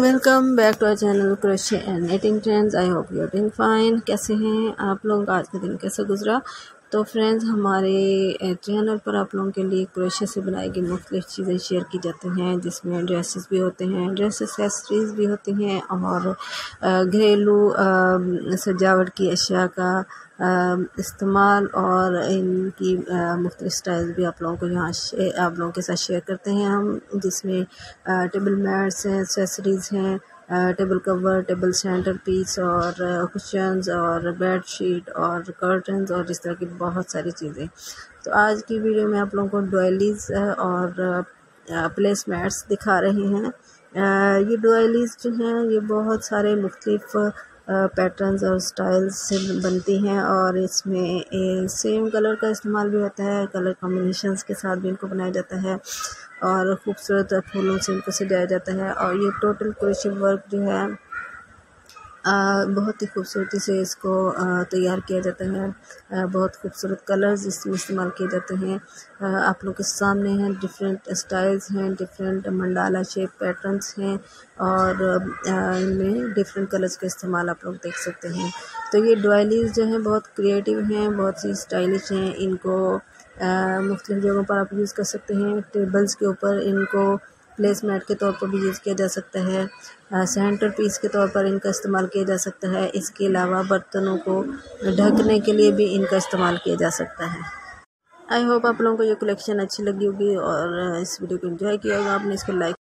Welcome back to our channel crochet and knitting trends I hope you doing fine कैसे हैं आप लोग? आज का दिन कैसे गुजरा? तो फ्रेंड्स, हमारे चैनल पर आप लोगों के लिए क्रोशे से बनाई गई मुख्तलिफ़ चीज़ें शेयर की जाती हैं, जिसमें ड्रेसेस भी होते हैं ड्रेस एसेसरीज भी होती हैं और घरेलू सजावट की अशिया का इस्तेमाल और इनकी मुख्तलिफ़ स्टाइल भी आप लोगों को यहाँ आप लोगों के साथ शेयर करते हैं हम, जिसमें टेबल मैट्स हैं एसेसरीज़ हैं table cover table centre piece और कुशंस और बेड शीट और कर्टन और इस तरह की बहुत सारी चीज़ें। तो आज की वीडियो में आप लोगों को डॉयलीज़ और प्लेसमेट्स दिखा रहे हैं। ये डॉयलीज़ जो हैं, ये बहुत सारे पैटर्न्स और स्टाइल्स से बनती हैं और इसमें सेम कलर का इस्तेमाल भी होता है कलर कॉम्बिनेशंस के साथ भी इनको बनाया जाता है और ख़ूबसूरत फूलों से इनको सजाया जाता है और ये टोटल क्रोशे वर्क जो है बहुत ही खूबसूरती से इसको तैयार किया जाता है। बहुत खूबसूरत कलर्स इसमें इस्तेमाल किए जाते हैं। आप लोग के सामने हैं डिफरेंट स्टाइल्स हैं डिफरेंट मंडाला शेप पैटर्न्स हैं और इनमें डिफरेंट कलर्स का इस्तेमाल आप लोग देख सकते हैं। तो ये डॉयलीज जो हैं बहुत क्रिएटिव हैं, बहुत सी स्टाइलिश हैं। इनको मुख्तलिफ़ जगहों पर आप यूज़ कर सकते हैं। टेबल्स के ऊपर इनको प्लेस मैट के तौर पर भी यूज़ किया जा सकता है। सेंटर पीस के तौर पर इनका इस्तेमाल किया जा सकता है। इसके अलावा बर्तनों को ढकने के लिए भी इनका इस्तेमाल किया जा सकता है। आई होप आप लोगों को ये कलेक्शन अच्छी लगी होगी और इस वीडियो को एंजॉय किया होगा। आपने इसको लाइक